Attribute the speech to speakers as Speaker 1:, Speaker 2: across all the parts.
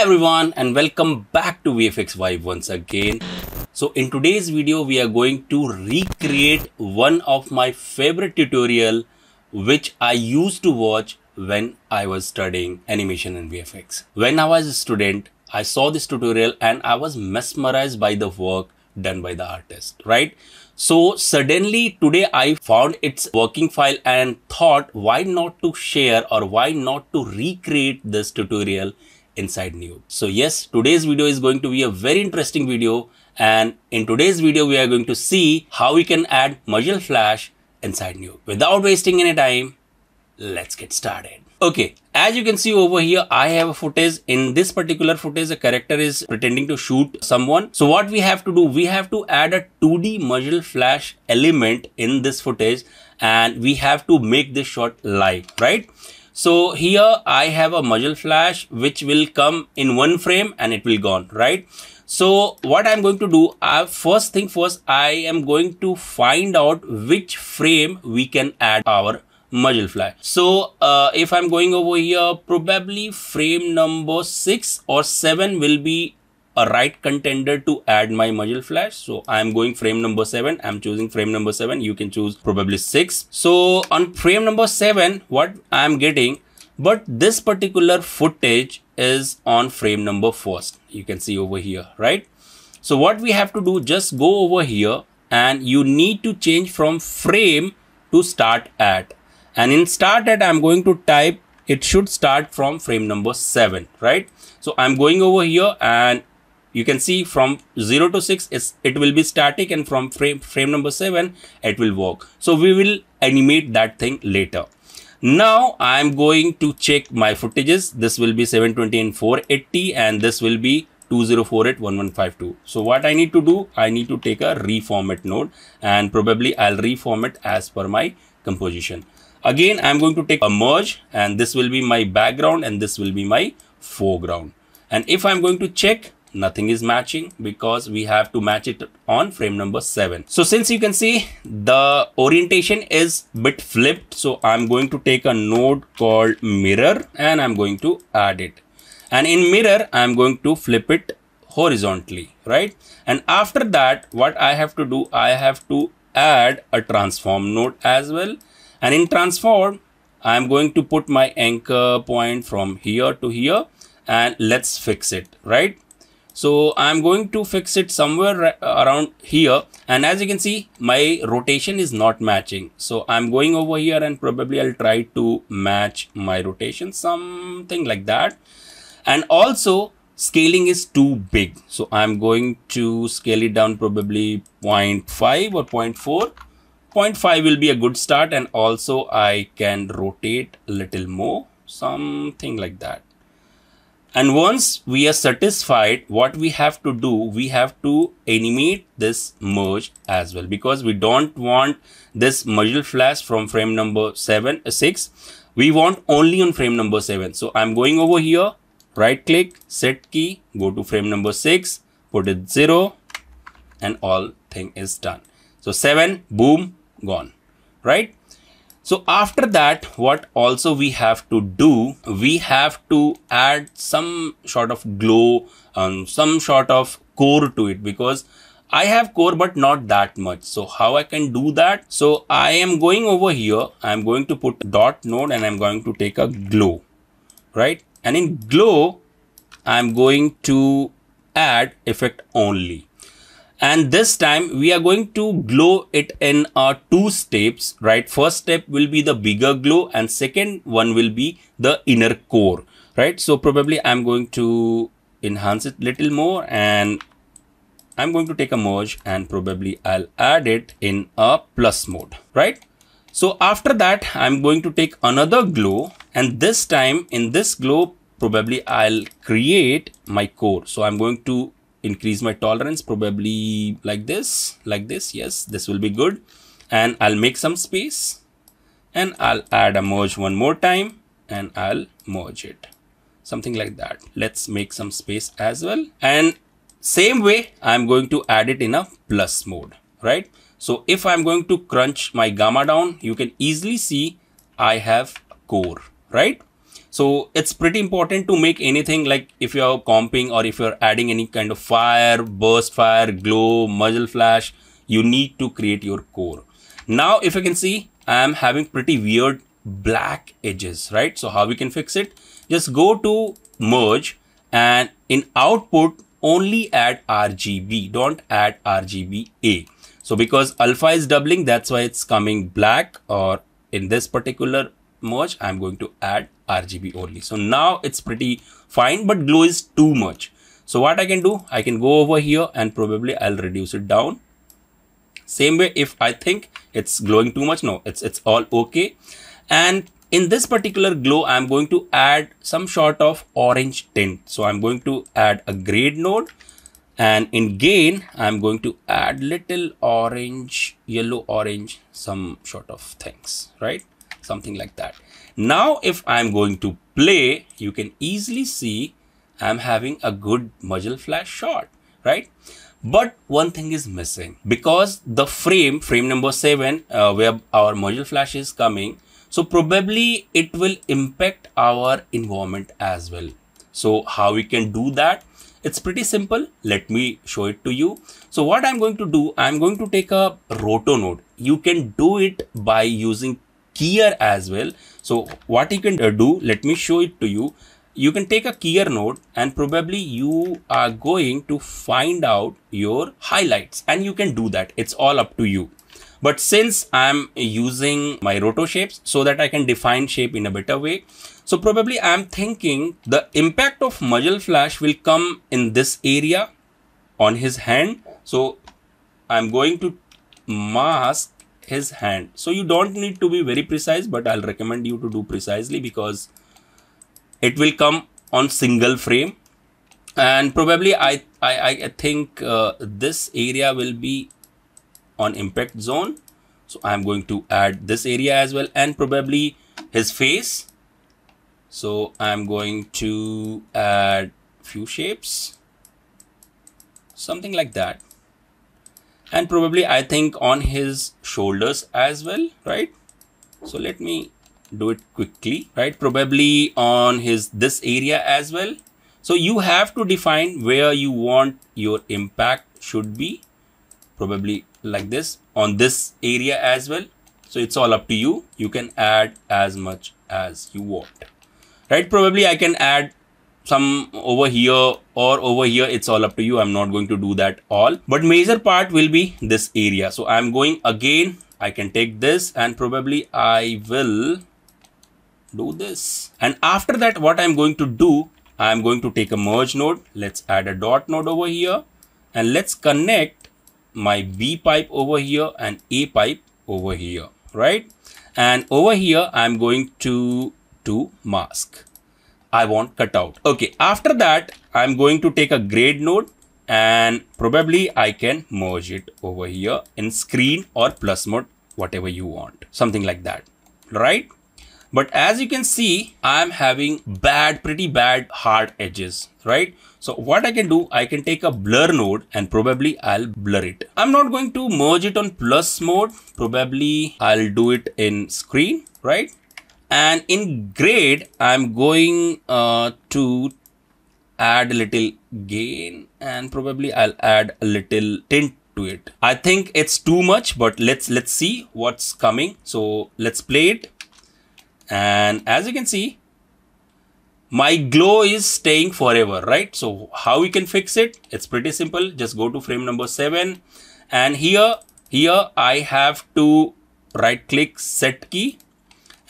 Speaker 1: everyone and welcome back to VFX Vibe once again. So in today's video we are going to recreate one of my favorite tutorial which I used to watch when I was studying animation and VFX. When I was a student I saw this tutorial and I was mesmerized by the work done by the artist, right? So suddenly today I found its working file and thought why not to share or why not to recreate this tutorial inside Nuke. So yes, today's video is going to be a very interesting video and in today's video we are going to see how we can add Muzzle Flash inside Nuke. Without wasting any time, let's get started. Okay, as you can see over here, I have a footage. In this particular footage, a character is pretending to shoot someone. So what we have to do, we have to add a 2D muzzle flash element in this footage and we have to make this shot live, right? So here I have a muzzle flash which will come in one frame and it will gone, right? So what I'm going to do, uh, first thing first, I am going to find out which frame we can add our muzzle flash. So uh, if I'm going over here, probably frame number 6 or 7 will be a right contender to add my muzzle flash. So I'm going frame number 7. I'm choosing frame number 7. You can choose probably 6. So on frame number 7, what I'm getting, but this particular footage is on frame number first. You can see over here, right? So what we have to do, just go over here and you need to change from frame to start at and in start at I'm going to type it should start from frame number 7 right so I'm going over here and you can see from 0 to 6 is it will be static and from frame frame number 7 it will work. So we will animate that thing later. Now I'm going to check my footages. This will be 720 and 480 and this will be 20481152 so what I need to do I need to take a reformat node and probably I'll reformat as per my composition. Again, I'm going to take a merge and this will be my background and this will be my foreground. And if I'm going to check, nothing is matching because we have to match it on frame number 7. So since you can see the orientation is bit flipped, so I'm going to take a node called mirror and I'm going to add it. And in mirror, I'm going to flip it horizontally, right? And after that, what I have to do, I have to add a transform node as well and in transform I am going to put my anchor point from here to here and let's fix it right so I'm going to fix it somewhere around here. And as you can see my rotation is not matching. So I'm going over here and probably I'll try to match my rotation something like that. And also scaling is too big. So I'm going to scale it down probably 0.5 or 0.4 0.5 will be a good start and also I can rotate a little more something like that and once we are satisfied what we have to do we have to animate this merge as well. Because we don't want this muzzle flash from frame number 7 uh, 6 we want only on frame number 7 so i'm going over here. Right click set key go to frame number 6 put it 0 and all thing is done. So 7 boom gone. Right so after that what also we have to do we have to add some sort of glow and some sort of core to it because I have core but not that much. So how I can do that? So I am going over here. I'm going to put dot node and I'm going to take a glow right? And in glow I'm going to add effect only and this time we are going to glow it in uh, two steps right? First step will be the bigger glow and second one will be the inner core right? So probably i'm going to enhance it little more and i'm going to take a merge and probably i'll add it in a plus mode right? So after that i'm going to take another glow and this time in this glow probably i'll create my core. So i'm going to increase my tolerance probably like this like this yes this will be good. And I'll make some space and I'll add a merge one more time and I'll merge it. Something like that. Let's make some space as well. And same way I'm going to add it in a plus mode right? So if I'm going to crunch my gamma down you can easily see I have core right So it's pretty important to make anything like if you're comping or if you're adding any kind of fire, burst fire, glow, muzzle flash, you need to create your core. Now, if you can see, I am having pretty weird black edges, right? So how we can fix it? Just go to merge and in output only add RGB. Don't add RGBA. So because alpha is doubling, that's why it's coming black or in this particular merge, I'm going to add RGB only. So now it's pretty fine, but glow is too much. So what I can do, I can go over here and probably I'll reduce it down. Same way, if I think it's glowing too much, no, it's, it's all okay. And in this particular glow, I'm going to add some sort of orange tint. So I'm going to add a grade node and in gain, I'm going to add little orange, yellow, orange, some sort of things, right? Something like that. Now, if I'm going to play, you can easily see I'm having a good muzzle flash shot, right? But one thing is missing because the frame, frame number seven, uh, where our muzzle flash is coming, so probably it will impact our environment as well. So how we can do that? It's pretty simple. Let me show it to you. So what I'm going to do, I'm going to take a roto node. You can do it by using keyer as well. So what you can uh, do, let me show it to you. You can take a keyer node and probably you are going to find out your highlights and you can do that. It's all up to you. But since I'm using my roto shapes so that I can define shape in a better way, so probably I'm thinking the impact of muzzle flash will come in this area on his hand. So I'm going to mask his hand. So you don't need to be very precise, but I'll recommend you to do precisely because it will come on single frame. And probably I, I, I think uh, this area will be on impact zone. So i'm going to add this area as well and probably his face. So i'm going to add few shapes. Something like that and probably i think on his shoulders as well right? So let me do it quickly right? Probably on his this area as well. So you have to define where you want your impact should be. Probably like this on this area as well. So it's all up to you. You can add as much as you want right? Probably i can add some over here or over here it's all up to you. I'm not going to do that all. But major part will be this area. So i'm going again. I can take this and probably i will do this. And after that what i'm going to do i'm going to take a merge node. Let's add a dot node over here. And let's connect my B pipe over here and A pipe over here, right? And over here, I'm going to do mask. I want cut out. Okay, after that, I'm going to take a grade node and probably I can merge it over here in screen or plus mode, whatever you want, something like that, right? But as you can see, I'm having bad, pretty bad hard edges, right? So what I can do, I can take a blur node and probably I'll blur it. I'm not going to merge it on plus mode. Probably I'll do it in screen, right? And in grade, I'm going uh, to add a little gain and probably I'll add a little tint to it. I think it's too much, but let's let's see what's coming. So let's play it. And as you can see my glow is staying forever right? So how we can fix it? It's pretty simple. Just go to frame number seven. And here here i have to right click set key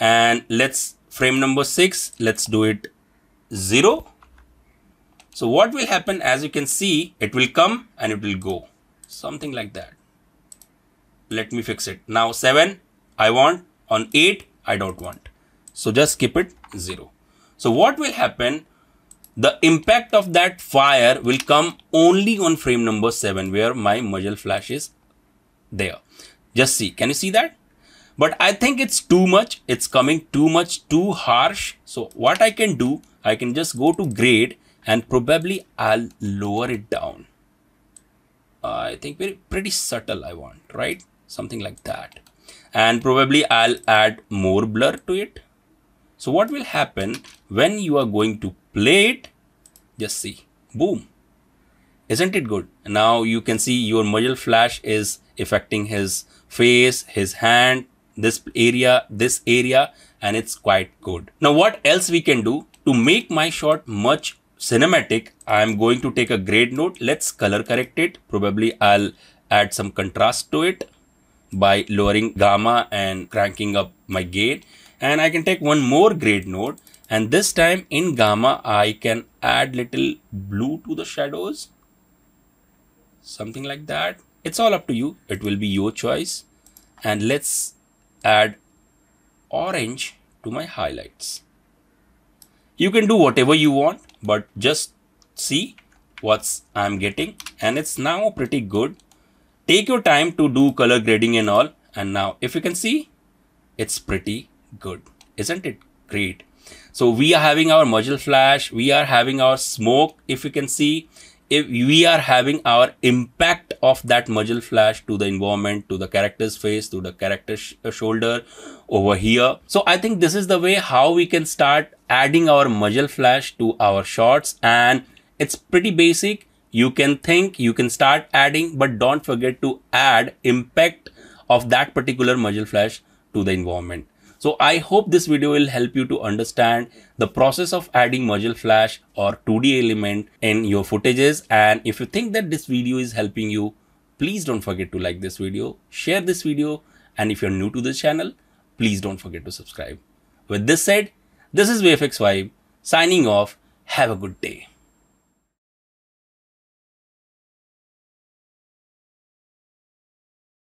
Speaker 1: and let's frame number six let's do it zero so what will happen as you can see it will come and it will go something like that let me fix it now seven i want on eight i don't want so just skip it 0. So what will happen? The impact of that fire will come only on frame number 7 where my muzzle flash is there. Just see. Can you see that? But I think it's too much. It's coming too much, too harsh. So what I can do, I can just go to grade and probably I'll lower it down. I think very pretty subtle I want, right? Something like that. And probably I'll add more blur to it So what will happen when you are going to play it? Just see, boom. Isn't it good? Now you can see your muzzle flash is affecting his face, his hand, this area, this area, and it's quite good. Now what else we can do to make my shot much cinematic? I'm going to take a grade node. Let's color correct it. Probably I'll add some contrast to it by lowering gamma and cranking up my gain and I can take one more grade node and this time in gamma I can add little blue to the shadows something like that it's all up to you it will be your choice and let's add orange to my highlights. You can do whatever you want but just see what's I'm getting and it's now pretty good. Take your time to do color grading and all and now if you can see it's pretty good. Isn't it great? So we are having our muzzle flash we are having our smoke if you can see if we are having our impact of that muzzle flash to the environment to the character's face to the character's sh shoulder over here. So i think this is the way how we can start adding our muzzle flash to our shots. And it's pretty basic. You can think you can start adding but don't forget to add impact of that particular muzzle flash to the environment so I hope this video will help you to understand the process of adding muzzle flash or 2D element in your footages. And if you think that this video is helping you, please don't forget to like this video, share this video. And if you're new to this channel, please don't forget to subscribe. With this said, this is VFX Vibe signing off. Have a good day.